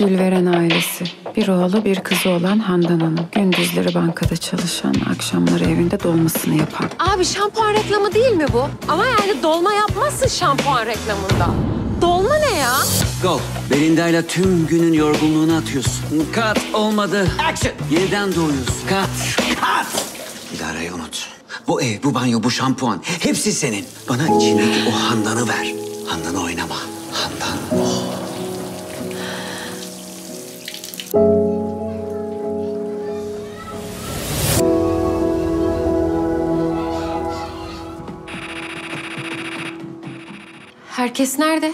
Gülveren ailesi. Bir oğlu bir kızı olan Handan Hanım. Gündüzleri bankada çalışan, akşamları evinde dolmasını yapan. Abi şampuan reklamı değil mi bu? Ama yani dolma yapmazsın şampuan reklamında. Dolma ne ya? Go. Belinda'yla tüm günün yorgunluğunu atıyorsun. Kat olmadı. Action. Yeniden doğuyorsun. Kat. Kat. Dilara'yı unut. Bu ev, bu banyo, bu şampuan hepsi senin. Bana içindeki o handanı ver. Handanı oynama. Handan o. Herkes nerede?